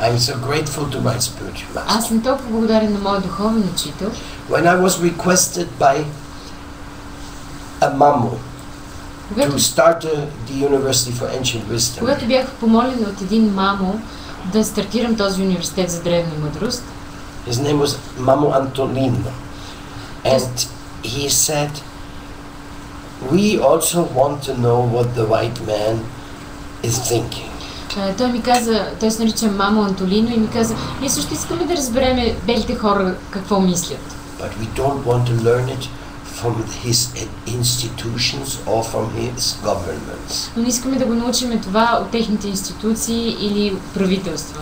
I'm so grateful to my spiritual Аз master. съм толкова благодарен на моят духовен учител, When I was requested by a mamu когато, to start uh, the University for Ancient Wisdom, когато бях помолен от един мамо да стартирам този университет за древна мъдрост, his name was Mamu Antolino. And he said, We also want to know what the white man is thinking. А, той ми каза, той се нарича мамо Антолино и ми каза, ние също искаме да разбереме белите хора какво мислят. But we don't want to learn it from his institutions or from his governments. Но не искаме да го научиме това от техните институции или правителства.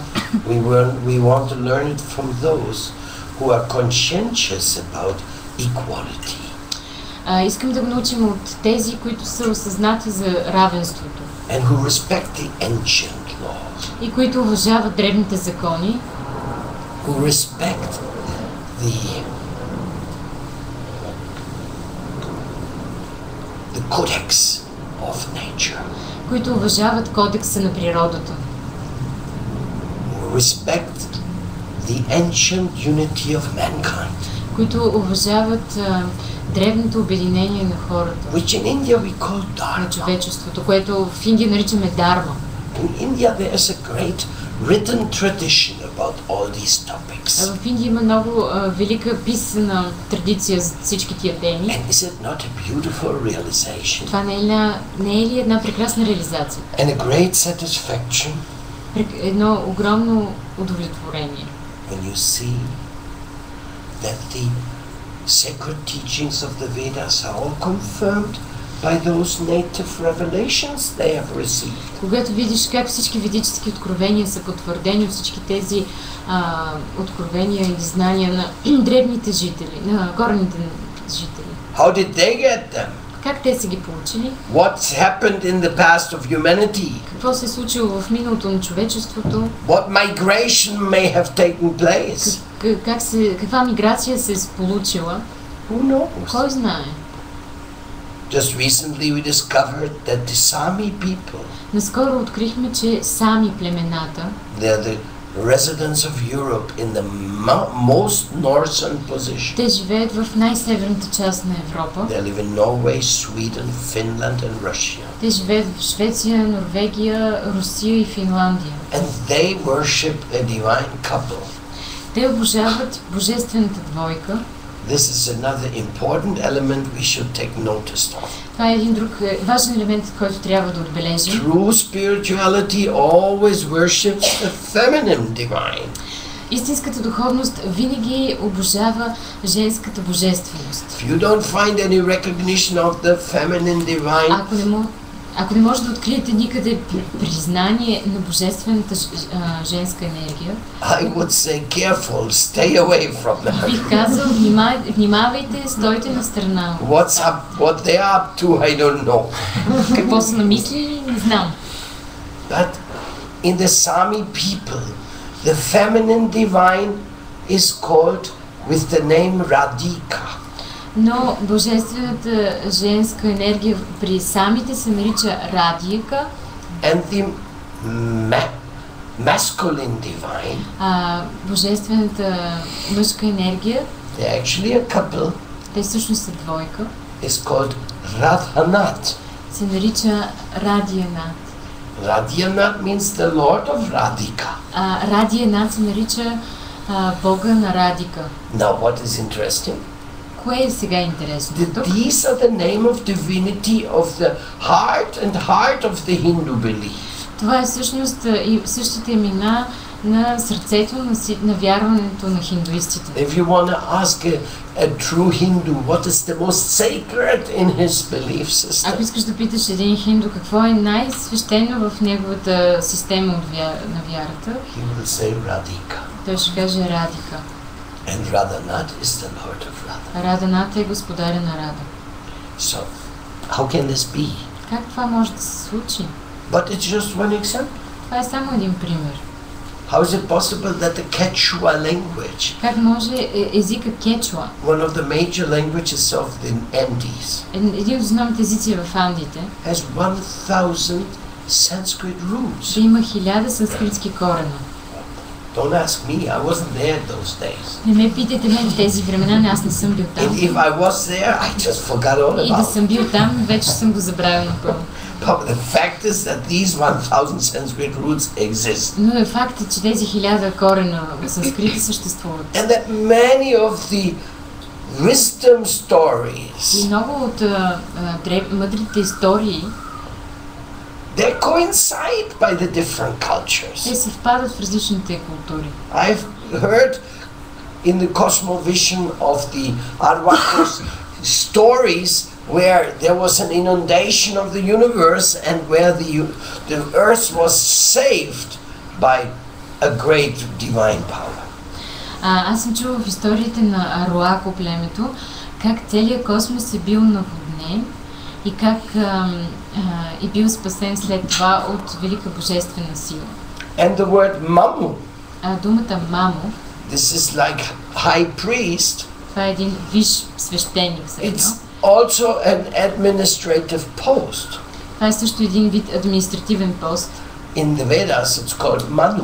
We, will, we want to learn it from those who are conscientious about equality. А, искам да го научим от тези, които са осъзнати за равенството and who respect the ancient и които уважават древните закони, who respect the the codex of nature, които уважават кодекса на природата, who respect the ancient unity of mankind, които уважават древното обединение на хората, which in India we call на Dharma. човечеството, което в Индия наричаме дарма. In India there is a great written tradition about all these А topics. в Индия има много а, велика писана традиция за всички тия теми. And is it not a beautiful realization Това не е, ли, не е ли една прекрасна реализация? and a great satisfaction Прек- Едно огромно удовлетворение. when you see that the sacred teachings of the Vedas are all confirmed by those native revelations they have received. Когато видиш как всички ведически откровения са потвърдени от всички тези а, откровения или знания на древните жители, на горните жители. How did they get them? Как те са ги получили? What's happened in the past of humanity? Какво се е случило в миналото на човечеството? What migration may have taken place? Как, как се, каква миграция се е получила? Who knows? Кой знае? Just recently we discovered that the Sami people, Наскоро открихме, че сами племената, they're the residents of Europe in the mo- most northern position. те живеят в най-северната част на Европа. They live in Norway, Sweden, Finland, and Russia. Те живеят в Швеция, Норвегия, Русия и Финландия. And they worship a divine couple. Те обожават божествената двойка. This is another important element we should take notice of. Това е един друг е, важен елемент, който трябва да отбележим. True spirituality always worships the feminine divine. Истинската духовност винаги обожава женската божественост. If you don't find any recognition of the feminine divine, Ако не, мо, ако не може да откриете никъде при- признание на божествената ж- а, женска енергия, I would say careful, stay away from them. бих казал, внимай, внимавайте, стойте на страна. What's up, what they are up to, I don't know. Какво са намислили, не знам. But in the Sami people, the feminine divine is called with the name Radhika. Но божествената женска енергия при самите се нарича радията, And the ma- masculine divine, а божествената мъжка енергия, they're actually a couple, те всъщност са двойка, is called Radhanat. се нарича Радиенат. Radhanat means the Lord of Radhika. А Радиенат се нарича а, Бога на Радика. Now, what is interesting? Кое е сега интересно? Тук? these are the name of divinity of the heart and heart of the Hindu belief. Това е всъщност и същите имена на сърцето на, си, на вярването на хиндуистите. If you want to ask a, a true Hindu what is the most sacred in his belief system, Ако искаш да питаш един хинду какво е най-свещено в неговата система от вя... на вярата, he will say Radhika. той ще каже Радика. And Radhanat is the Lord of Radha. Раданат е господаря на Рада. So, how can this be? Как това може да се случи? But it's just one example. Това е само един пример. How is it possible that the Quechua language, Как може е- езика кечуа, one of the major languages of the Andes, е- един от основните езици в Андите, has 1000 Sanskrit да roots? има хиляда санскритски корена? Don't ask me. I wasn't there those days. Не ме питайте мен в тези времена, не, аз не съм бил там. And if I was there, I just forgot all И да about съм бил там, вече съм го забравил напълно. it. But the fact is that these 1000 Sanskrit roots exist. Но е факт, е, че тези хиляда корена от санскрита съществуват. And that many of the wisdom И stories, много от а, а, древ... мъдрите истории, they coincide by the different те cultures. съвпадат в различните култури. I've heard in the cosmovision of the Arwakos stories where there was an inundation of the universe and where the, u- the earth was saved by a great divine power. А, аз съм чувала в историите на Аруако племето, как целият космос е бил наводнен и как ам, а, е бил спасен след това от велика божествена сила. And the word mamu, А думата мамо, this is like high priest, това е един виш свещеник все едно. it's also an administrative post. Това е също един вид административен пост. In the Vedas, it's called manu.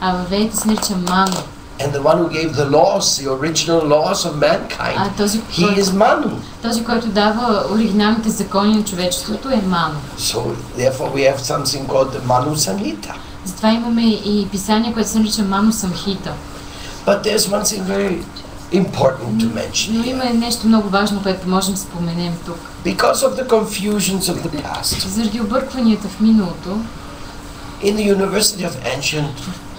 А във Ведите се нарича мамо. And the one who gave the laws, the original laws of А mankind, този, he който, is manu. този, който дава оригиналните закони на човечеството е мамо. So therefore we have something called the Manu Samhita. Затова имаме и писание, което се нарича Мамо Самхита. But there's one thing very important to mention Но here. има нещо много важно, което можем да споменем тук. Because of the confusions of the past, Заради объркванията в миналото, in the University of Ancient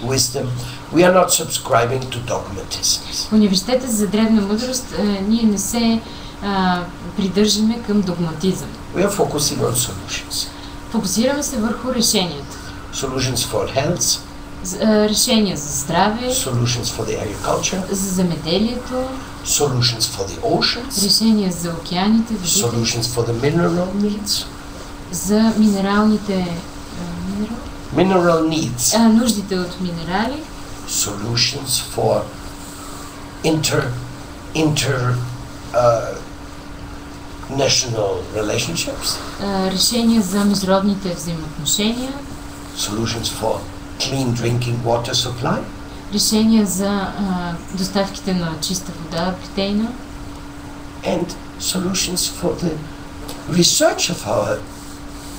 Wisdom, we are not subscribing to dogmatisms. университета за древна мъдрост е, ние не се придържаме към догматизъм. We are focusing on solutions. Фокусираме се върху решенията. Solutions for health, а, решения за здраве, solutions for the agriculture, за земеделието, solutions for the oceans, решения за океаните, solutions for the mineral needs, за минералните mineral needs, а, нуждите от минерали, solutions for inter inter uh, national relationships, а, решения за международните взаимоотношения, solutions for clean drinking water supply, решения за а, доставките на чиста вода, питейна, and solutions for the research of our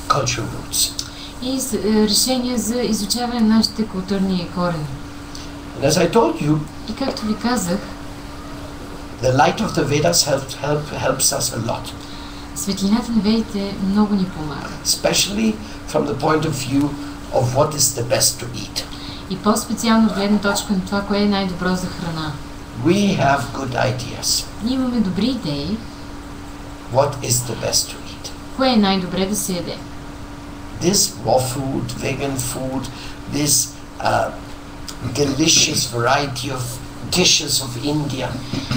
cultural roots. и с- а, решения за изучаване на нашите културни корени. And as I told you, И както ви казах, the light of the Vedas help, help, helps us a lot, светлината на ведите много ни помага. especially from the point of view of what is the best to eat. И по-специално от гледна точка на това, кое е най-добро за храна. We have good ideas. Ние имаме добри идеи, What is the best to eat? кое е най-добре да се яде. This raw food, vegan food, this uh, delicious variety of dishes of India,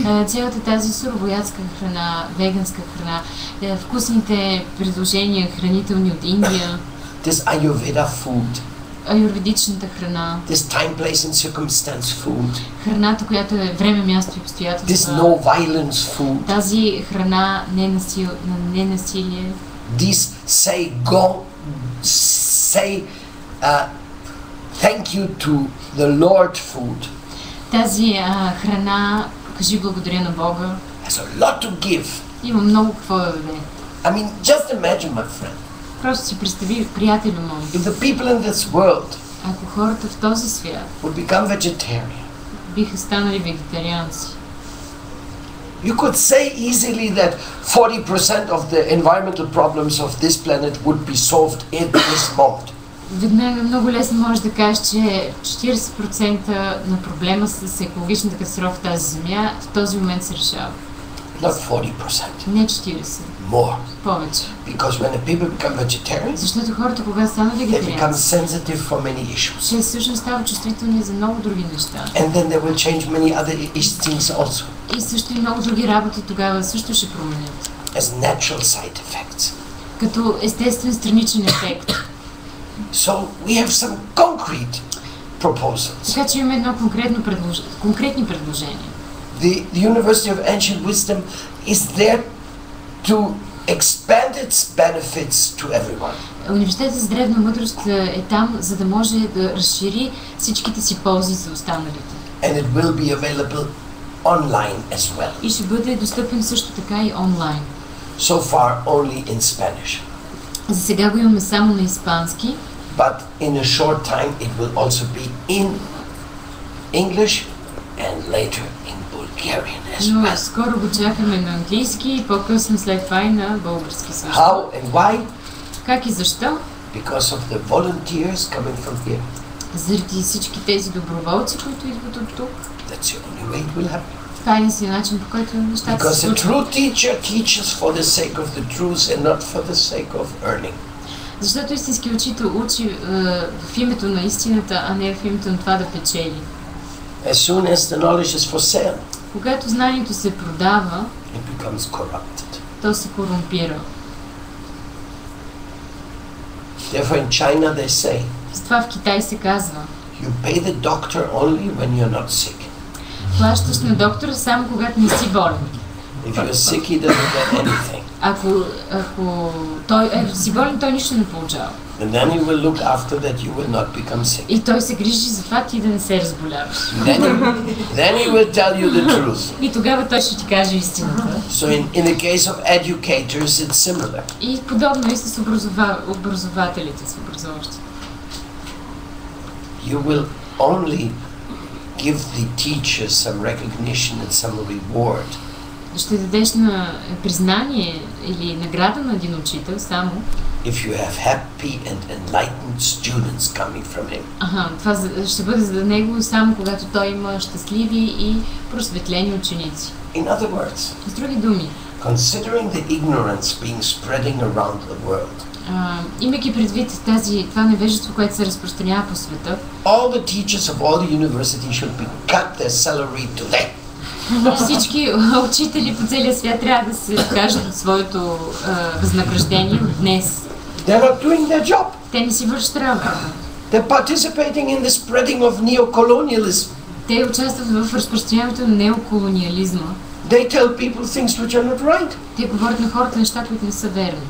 А, Цялата тази суровоядска храна, веганска храна, е, вкусните предложения, хранителни от Индия, this Ayurveda food, аюрведичната храна, this time, place, and circumstance food, храната, която е време, място и this обстоятелства, no violence food, тази храна ненасил, на ненасилие, this say go, say uh, thank you to the Lord food тази а, храна, кажи благодаря на Бога, has a lot to give. има много какво да даде. I mean, just imagine, my friend, Просто си представи, приятелю мой, if the people in this world ако хората в този свят would become vegetarian, биха станали вегетарианци, you could say easily that 40% of the environmental problems of this planet would be solved at this moment. Веднага много лесно можеш да кажеш, че 40% на проблема с екологичната катастрофа в тази земя в този момент се решава. Not 40%, Не 40, more. повече. Because when the people become vegetarians, Защото хората, когато станат they become вегетарианци, sensitive for many issues. че всъщност стават чувствителни за много други неща. And then they will change many other i- ish- things also И също и много други работи тогава също ще променят. as natural side effects. Като естествен страничен ефект. So we have some concrete proposals. Така че имаме едно конкретно предлож... конкретни предложения. The, the University of Ancient Wisdom is there to expand its benefits to everyone. Университетът за древна мъдрост е, е там, за да може да разшири всичките си ползи за останалите. And it will be available online as well. И ще бъде достъпен също така и онлайн. So far, only in Spanish. За сега го имаме само на испански, But in a short time, it will also be in English and later in Bulgarian as но well. скоро го чакаме на английски и по-късно след това и на български също. How and why? Как и защо? Because of the volunteers coming from here. Заради всички тези доброволци, които идват от тук. That's the only way it will happen. Това е единствения начин, по който нещата се случват. Защото истински учител учи е, в името на истината, а не в името на това да печели. As soon as the knowledge is for sale, Когато знанието се продава, it becomes corrupted. то се корумпира. Therefore, in China, they say Затова в Китай се казва, you pay the doctor only when you're not sick. плащаш на доктора само когато не си болен. If you're sick, he doesn't get anything. Ако, ако той е си болен, той нищо не получава. And then he will look after that you will not become sick. И той се грижи за това ти да не се разболяваш. Then he, then he will tell you the truth. И тогава той ще ти каже истината. So in, in the case of educators, it's similar. И подобно и с образова... образователите, с образоващите. You will only give the teacher some recognition and some reward Ще дадеш на признание или награда на един учител само, if you have happy and enlightened students coming from him. Ага, това за- ще бъде за него само когато той има щастливи и просветлени ученици. In other words, С други думи, considering the ignorance being spreading around the world, А, имайки предвид тази, това невежество, което се разпространява по света, all the teachers of all the universities should be cut their salary today. всички учители по целия свят трябва да се откажат от своето а, възнаграждение от днес. They're not doing their job. Те не си вършат работа. They're participating in the spreading of neocolonialism. Те участват в разпространяването на неоколониализма. They tell people things which are not right. Те говорят на хората неща, които не са верни.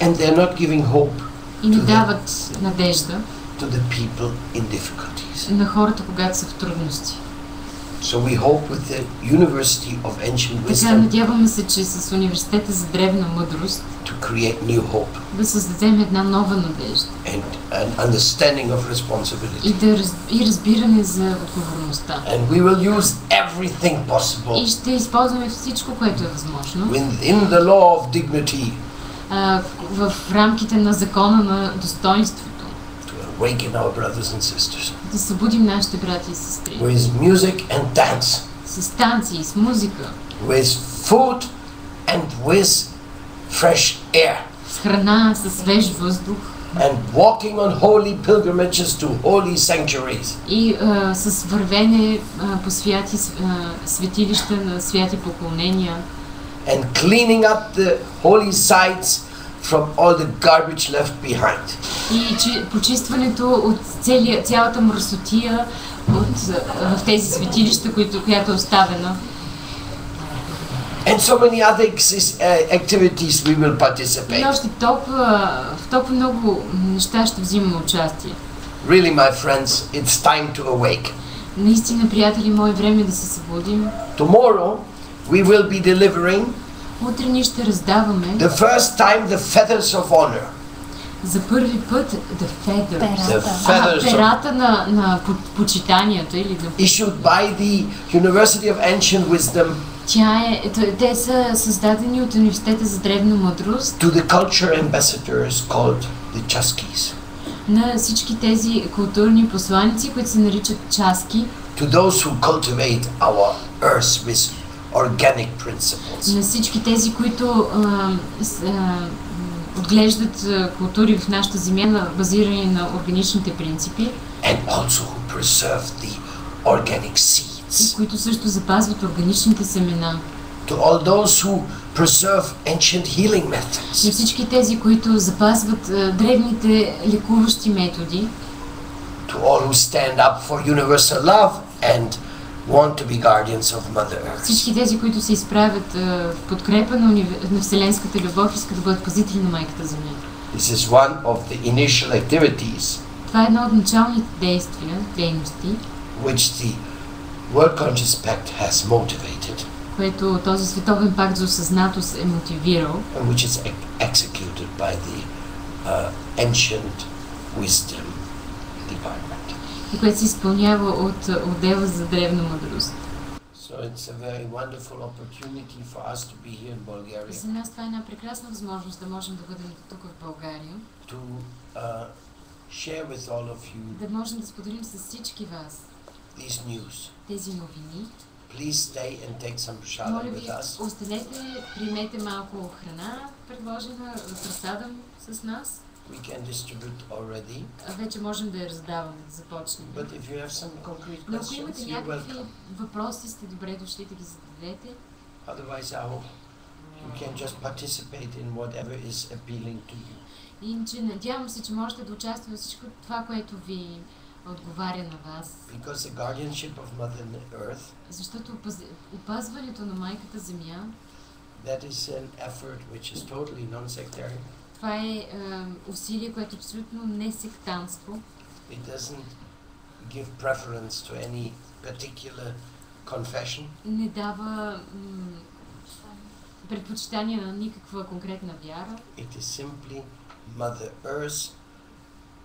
And they're not giving hope И не дават надежда to the people in difficulties. на хората, когато са в трудности. So we hope with the University of Ancient Така Wisdom надяваме се, че с Университета за древна мъдрост to create new hope да създадем една нова надежда and an understanding of и, responsibility. да раз, и разбиране за отговорността. And we will use everything И possible ще използваме всичко, което е възможно within the law of dignity а, в рамките на закона на достоинството, to awaken our brothers and sisters. Да събудим нашите брати и сестри. with music and dance, С танци, с музика, with food and with fresh air, с храна, с свеж въздух. And walking on holy pilgrimages to holy sanctuaries. и а, с вървене а, по святи а, светилища на святи поклонения and cleaning up the holy sites from all the garbage left behind. и че, почистването от целия, цялата мръсотия от, а, в тези светилища, които, която е оставена. And so many other exis- uh, activities we will И participate. още толкова, в толкова много неща ще взимаме участие. Really, my friends, it's time to awake. Наистина, приятели мои, време е да се събудим. Tomorrow, we will be delivering Утре ние ще раздаваме the first time the feathers of honor. за първи път The Feathers. The А, feathers of, перата на, на по- почитанията или на issued by the University of Ancient Wisdom Тя е, т- те са създадени от Университета за древна мъдрост to the culture ambassadors called the Chaskis, на всички тези културни посланици, които се наричат часки, to those who cultivate our earth with Organic principles. на всички тези, които а, с, а, м, отглеждат култури в нашата земя на базирани на органичните принципи and also who preserve the organic и seeds. които също запазват органичните семена. To all those who preserve ancient healing На methods. всички тези, които запазват а, древните лекуващи методи, To all who stand up for universal love and want to be guardians of Mother Earth. всички тези, които се изправят а, в подкрепа на, универ... на Вселенската любов, искат да бъдат пазители на Майката Земя. This is one of the initial activities Това е едно от началните действия, дейности, which the World Conscious Pact has motivated което този световен пакт за осъзнатост е мотивирал and which is ex- executed by the uh, ancient wisdom department. И което се изпълнява от отдела за древна мъдрост. So it's a very wonderful opportunity for us to be here in И Bulgaria за нас това е една прекрасна възможност да можем да бъдем тук в България, to uh, share with all of you да можем да споделим с всички вас these news. тези новини. Please stay and take some shala Моля with ви, us. останете, примете малко храна, предложена, пресадам с нас. We can distribute already. А Вече можем да я раздаваме, да започнем. But if you have some concrete Но ако questions, имате you're някакви welcome. въпроси, сте добре дошли да ги зададете. Otherwise, I hope you can just participate in whatever is appealing to you. Иначе надявам се, че можете да участвате във всичко това, което ви отговаря на вас. Because the guardianship of Mother Earth, Защото опаз... опазването на майката Земя, that is an effort which is totally non-sectarian. Това е, е усилие, което е абсолютно не сектантство. It doesn't give preference to any particular confession. Не дава предпочитание на никаква конкретна вяра. It is simply Mother Earth,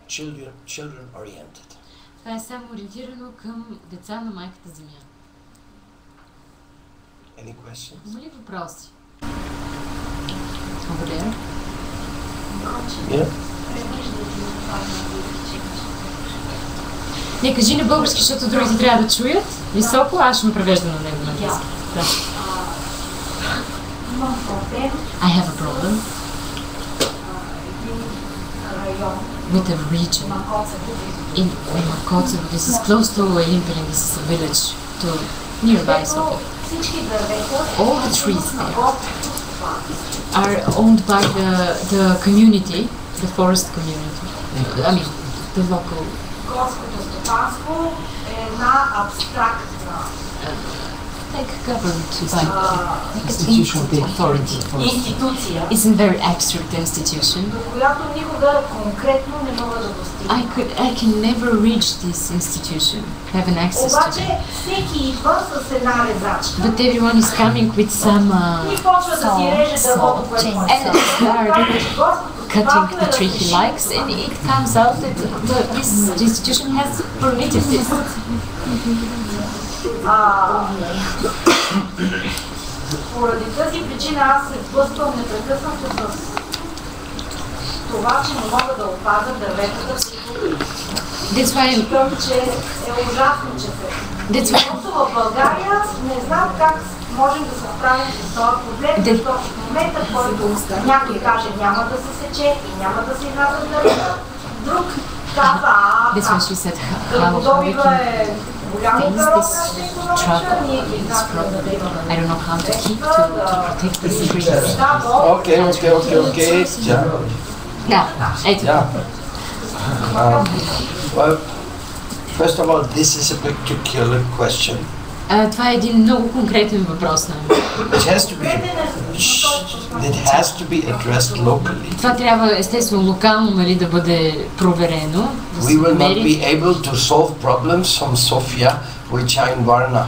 children, children oriented. Това е само ориентирано към деца на майката Земя. Any questions? Има ли въпроси? Благодаря. Yeah. Не, кажи на български, защото другите трябва да чуят. Високо, аз ще му превеждам на него на английски. Да. Имам проблем I have a problem а, един район with a region на Коцево, in Makoto. This is close to Olympia, this is a village to nearby където Sofia. всички дървета All the trees на there. are owned by the, the community, the forest community. I mean, the local. абстрактна Like governed by а, authority. институция, It's a very abstract institution. до която никога конкретно не мога да I достигна. could, I can never reach this institution, have an access to it. Обаче всеки идва с една резачка But everyone is coming with some uh, и почва да си реже дървото, което му е and start Горското cutting стопанство the е tree he разрешено. likes, and it comes out that the, this institution has permitted this. А, поради тази причина аз се сблъсквам непрекъснато с това, че не мога да опазя дърветата, I'm, считам, че е ужасно, че се. Просто в България не знам как можем да се справим с този проблем, защото в момента, в който някой каже няма да се сече и няма да се изнасят дървета, друг казва, а, that's why как? she there is this trouble, this problem. I don't know how to keep to, to protect the secrets. Okay, okay, okay, okay. Yeah. Yeah, I do. Yeah. Um, well, first of all, this is a particular question. А, това е един много конкретен въпрос на locally. Това трябва естествено локално нали, да бъде проверено, да We will not be able to solve problems from Sofia which are in Varna.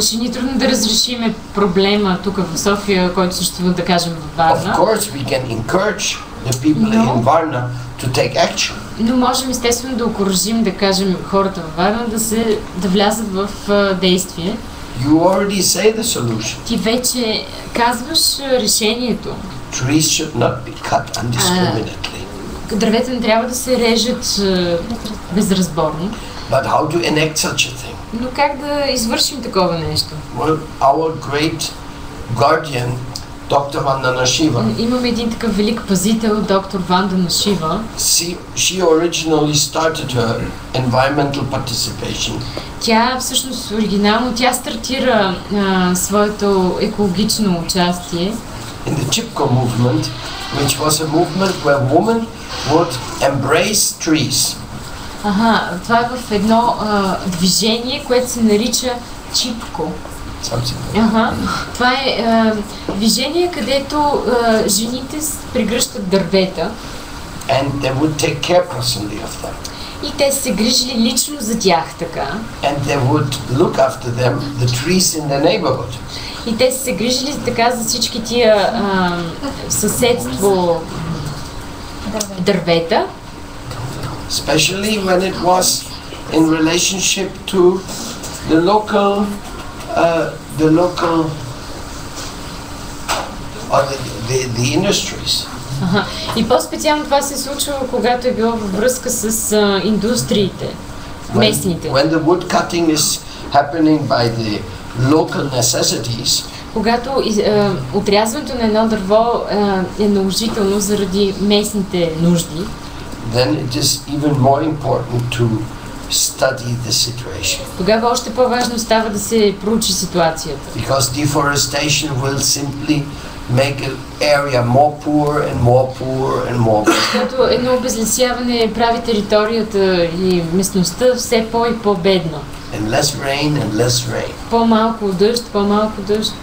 Ще ни е трудно да разрешиме проблема тук в София, който съществува, да кажем, в Of Варна. course, we can encourage the people No. in Varna to take action. Но можем естествено да окоръжим, да кажем, хората във Варна да, се, да влязат в а, действие. You already say the solution. Ти вече казваш а, решението. Trees should not be cut indiscriminately. Дървета не трябва да се режат а, безразборно. But how to enact such a thing? Но как да извършим такова нещо? Well, our great guardian, Dr. Vandana Shiva, Имаме един такъв велик пазител, доктор Ванда Нашива. she, she originally started her environmental participation Тя всъщност оригинално, тя стартира а, своето екологично участие in the Chipko movement, which was a movement where women would embrace trees. Ага, това е в едно а, движение, което се нарича Чипко. Something. Ага. Това е а, движение, където а, жените прегръщат дървета and they would take care personally of them. И те се грижили лично за тях така. And they would look after them, the trees in their neighborhood. И те се грижили така за всички тия а, съседство дървета, especially when it was in relationship to the local, uh, the local, or the, the, the industries. И по-специално това се е случвало, когато е било във връзка с а, индустриите, When, местните. when the wood cutting is happening by the local necessities, Когато а, отрязването на едно дърво а, е наложително заради местните нужди, then it is even more important to study the situation. тогава още по-важно става да се проучи ситуацията. Because deforestation will simply make an area more poor and more poor and more poor. Защото едно обезлесяване прави територията и местността все по- и по-бедна. and less rain and less rain. По-малко дъжд, по-малко дъжд.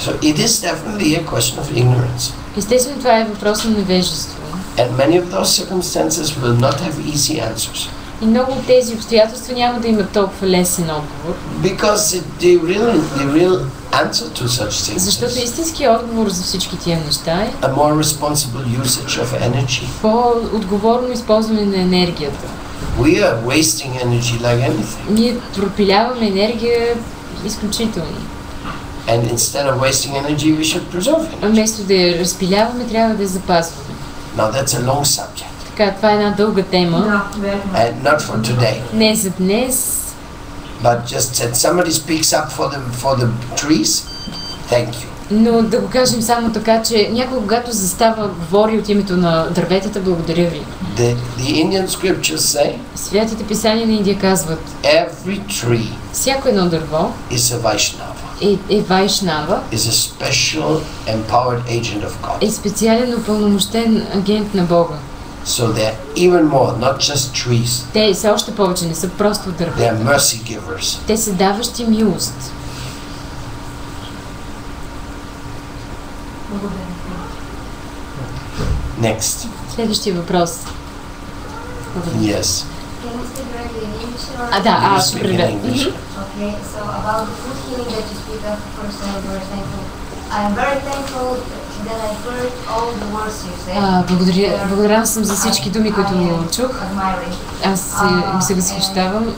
So it is definitely a question of ignorance. Естествено, това е въпрос на невежество. And many of those circumstances will not have easy answers. И много от тези обстоятелства няма да имат толкова лесен отговор, Because it, the, real, the real answer to such things защото истинският отговор за всички тия неща е a more responsible usage of energy. по-отговорно използване на енергията. We are wasting energy like anything. Ние пропиляваме енергия изключително. And instead of wasting energy, we should preserve energy. вместо да я разпиляваме, трябва да я запазваме. Now that's a long subject. Така, това е една дълга тема. Да, верно. And not for today. Не за днес, But just that somebody speaks up for the, for the trees, thank you. но да го кажем само така, че някой когато застава, говори от името на дърветата, благодаря ви. The, the Indian scriptures say Святите писания на Индия казват, every tree всяко едно дърво is a Vaishnava. е, е вайшнава, is a special empowered agent of God. е специален упълномощен агент на Бога. So they're even more, not just trees. Те са още повече, не са просто They're дървета. mercy givers. Те са даващи милост. Благодаря. Next. Следващия въпрос. Yes. Can I speak directly in English or? А, да, You аз speak in преведа. English. Okay, so about the food healing that you speak of, first I'm very thankful. I am very thankful А, благодаря, съм за всички думи, които чух. Аз се, им се възхищавам.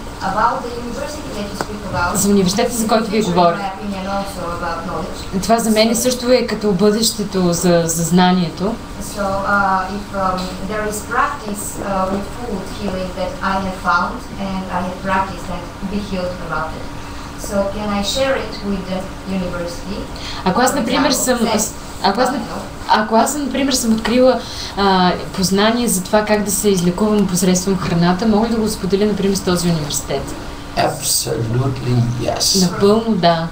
За университета, за който about knowledge. Това за мен също е като бъдещето за, за знанието. So uh, um, uh, can I share it with the university? Ако аз, например, съм... Ако аз, ако аз, например, съм открила а, познание за това как да се излекувам посредством храната, мога да го споделя, например, с този университет? Absolutely yes. Напълно да.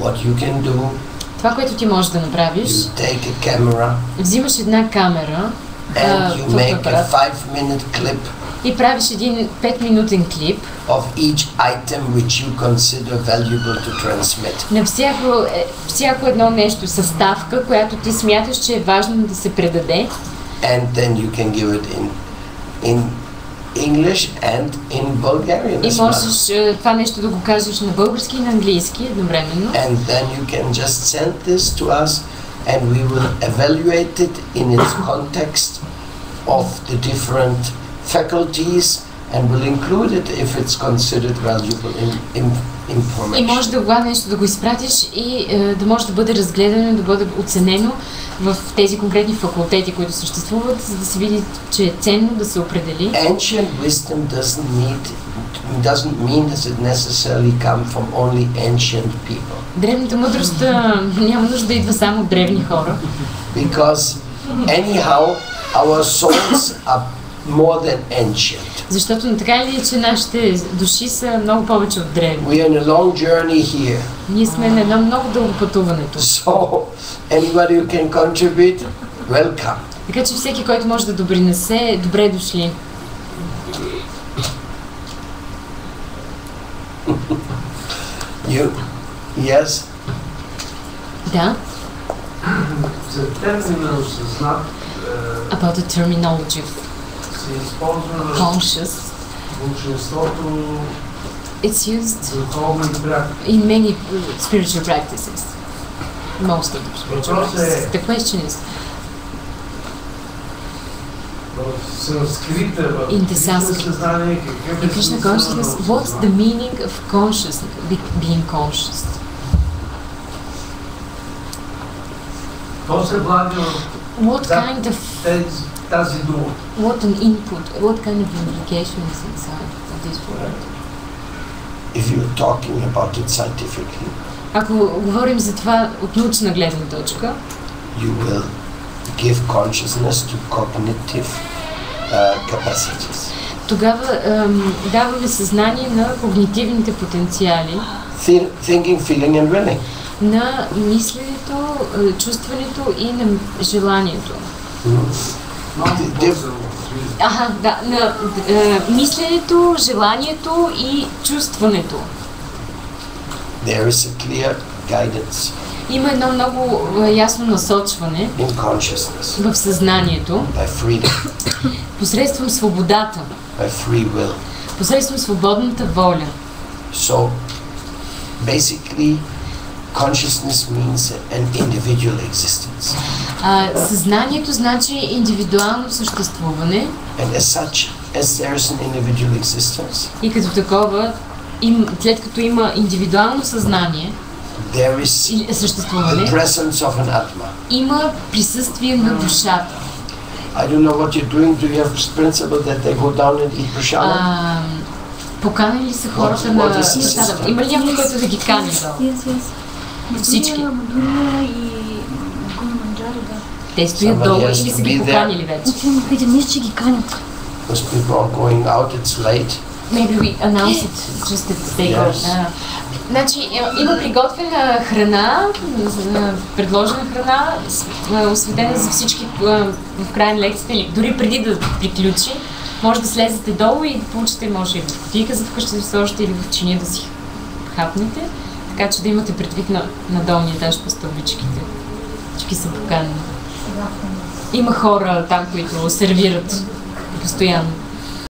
What you can do, Това, което ти можеш да направиш, you take a camera взимаш една камера а, and you make a five minute clip и правиш един 5-минутен клип of each item which you consider valuable to transmit. на всяко, е, всяко едно нещо, съставка, която ти смяташ, че е важно да се предаде And then you can give it in, in English and in Bulgarian и можеш е, това нещо да го кажеш на български и на английски едновременно. And then you can just send this to us and we will evaluate it in its context of the different faculties and will include it if it's considered valuable in, in, И information. може да това нещо да го изпратиш и е, да може да бъде разгледано, да бъде оценено в тези конкретни факултети, които съществуват, за да се види, че е ценно да се определи. Ancient wisdom doesn't need doesn't mean that it necessarily come from only ancient people Древната мъдрост а, няма нужда да идва само от древни хора, because anyhow our souls are more than ancient. защото така или иначе нашите души са много повече от древни. We are in a long journey here. Ние сме на едно много дълго пътуване тук. So, anybody who can contribute, welcome. Така че всеки, който може да допринесе, добре дошли. You, yes, Да, is not е, about the terminology of се използва conscious. в обществото It's used духовни практики. in many uh, spiritual practices. Most of the spiritual Въпросът е- practices. The question is, В санскрита, в In the Кришна Sanskrit. съзнание, какъв in е Krishna смисъл на consciousness, what's the осъзнание? meaning of conscious, be- being conscious? То се влага в What Да. kind of, тези, тази дума. what an input, what kind of implication is inside of this word? If you're talking about it scientifically, Ако говорим за това от научна гледна точка, you will give consciousness to cognitive uh, capacities. тогава ем, даваме съзнание на когнитивните потенциали, Thi- thinking, feeling, and willing. на мисленето, е, чувстването и на желанието. Много Ага, да, на е, мисленето, желанието и чувстването. There is a clear guidance Има едно много е, ясно насочване in consciousness в съзнанието by freedom, посредством свободата, by free will. посредством свободната воля. So basically, consciousness means an individual existence. А, съзнанието значи индивидуално съществуване And as such, as there is an individual existence, и като такова, им, след като има индивидуално съзнание there is или the съществуване, presence of an Atma. има присъствие на душата. I don't know what you're doing. Do you have this principle that they go down and eat prashadam? А, поканали ли са хората What- на what нещата? Има ли някой, който да ги кани? Yes, yes. Всички. И. Те стоят долу или to са ги поканили вече? Значи мисля, че ги канят. Because people are going out, it's late. Maybe we announce it just that they go. Значи има- има приготвена храна, предложена храна, осветена за всички в края на лекцията или дори преди да приключи. Може да слезете долу и да получите, може и в кутийка за вкъщи все още или в чиния да си хапнете, така че да имате предвид на, на долния етаж по стълбичките. Всички са поканени. Има хора там, които сервират постоянно.